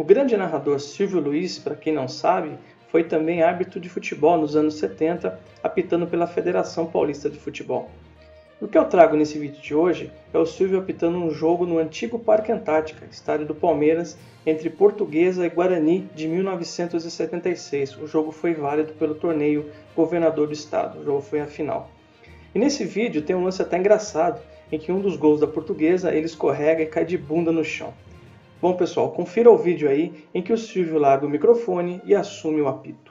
O grande narrador Silvio Luiz, para quem não sabe, foi também árbitro de futebol nos anos 70, apitando pela Federação Paulista de Futebol. O que eu trago nesse vídeo de hoje é o Silvio apitando um jogo no antigo Parque Antártica, estádio do Palmeiras, entre Portuguesa e Guarani de 1976. O jogo foi válido pelo torneio Governador do Estado, o jogo foi a final. E nesse vídeo tem um lance até engraçado, em que um dos gols da Portuguesa ele escorrega e cai de bunda no chão. Bom, pessoal, confira o vídeo aí em que o Silvio larga o microfone e assume o apito.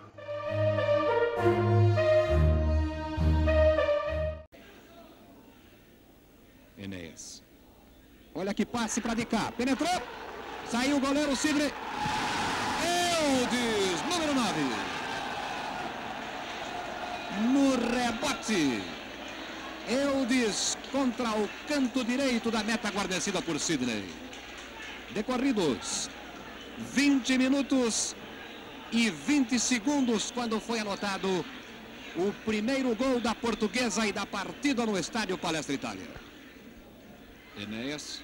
Enéas. Olha que passe para de cá. Penetrou. Saiu o goleiro Sidney. Eudes, número 9. No rebote. Eudes contra o canto direito da meta guarnecida por Sidney. Decorridos 20 minutos e 20 segundos quando foi anotado o primeiro gol da portuguesa e da partida no estádio Palestra Itália. Enéas,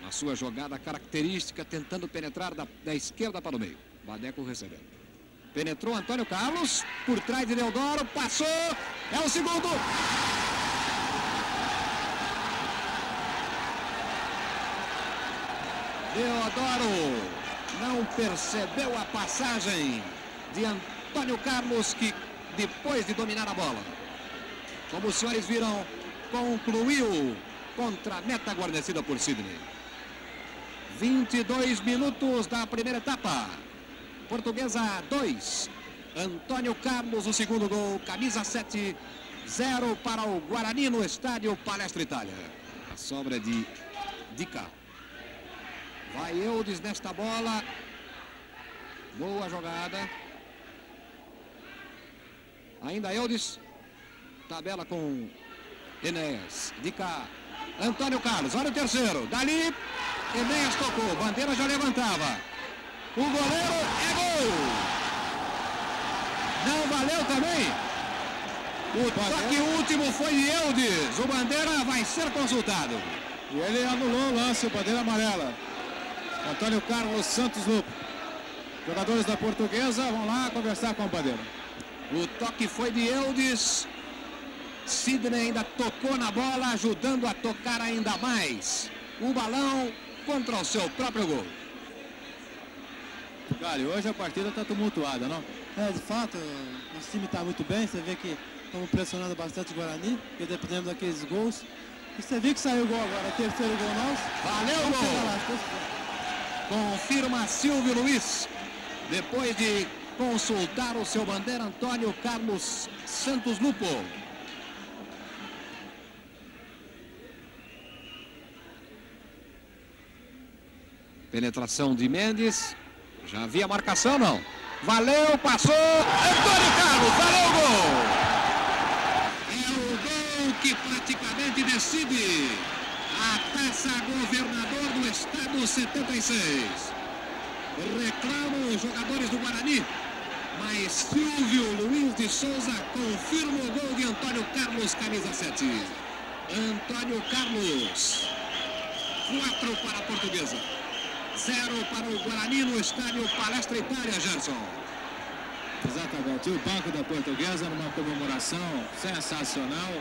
na sua jogada característica, tentando penetrar da, da esquerda para o meio. Badeco recebendo. Penetrou Antônio Carlos, por trás de Deodoro, passou, é o segundo. Deodoro não percebeu a passagem de Antônio Carlos, que depois de dominar a bola, como os senhores viram, concluiu contra a meta guarnecida por Sidney. 22 minutos da primeira etapa. Portuguesa 2. Antônio Carlos, o segundo gol. Camisa 7, 0 para o Guarani no estádio Palestra Itália. A sobra de Dica. Vai Eudes nesta bola. Boa jogada. Ainda Eudes. Tabela com Enéas. Dica. Antônio Carlos. Olha o terceiro. Dali. Enéas tocou. Bandeira já levantava. O goleiro é gol. Não valeu também. O toque último foi de Eudes. O Bandeira vai ser consultado. E ele anulou o lance, bandeira amarela. Antônio Carlos Santos Lupo. Jogadores da Portuguesa vão lá conversar com o Bandeira. O toque foi de Eudes. Sidney ainda tocou na bola, ajudando a tocar ainda mais. O balão contra o seu próprio gol. Cara, e hoje a partida está tumultuada, não? É, de fato, nosso time está muito bem. Você vê que estamos pressionando bastante o Guarani, porque dependemos daqueles gols. E você viu que saiu o gol agora, terceiro gol nosso. Valeu, Vamos gol! Confirma Silvio Luiz. Depois de consultar o seu bandeira Antônio Carlos Santos Lupo. Penetração de Mendes. Já havia marcação, não? Valeu, passou. Antônio Carlos, valeu o gol! É o gol que praticamente decide a taça governador do estado 76. Reclamam os jogadores do Guarani, mas Silvio Luiz de Souza confirma o gol de Antônio Carlos, camisa 7. Antônio Carlos, 4 para a portuguesa. 0 para o Guarani no estádio Palestra Itália, Gerson. Exatamente. O banco da Portuguesa numa comemoração sensacional.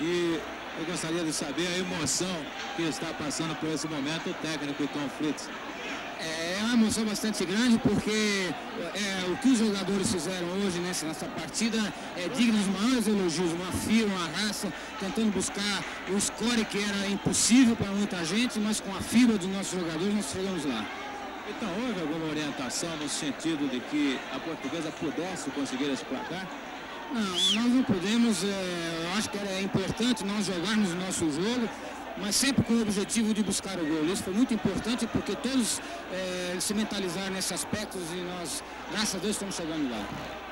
E eu gostaria de saber a emoção que está passando por esse momento o técnico Tom Fritz. É uma emoção bastante grande porque é, o que os jogadores fizeram hoje nessa, nessa partida é digno dos maiores elogios, uma fibra, uma raça, tentando buscar o score que era impossível para muita gente, mas com a fibra dos nossos jogadores nós chegamos lá. Então, houve alguma orientação no sentido de que a portuguesa pudesse conseguir esse placar? Não, nós não podemos, é, eu acho que era importante nós jogarmos o nosso jogo, mas sempre com o objetivo de buscar o gol. Isso foi muito importante porque todos é, se mentalizaram nesse aspecto e nós, graças a Deus, estamos chegando lá.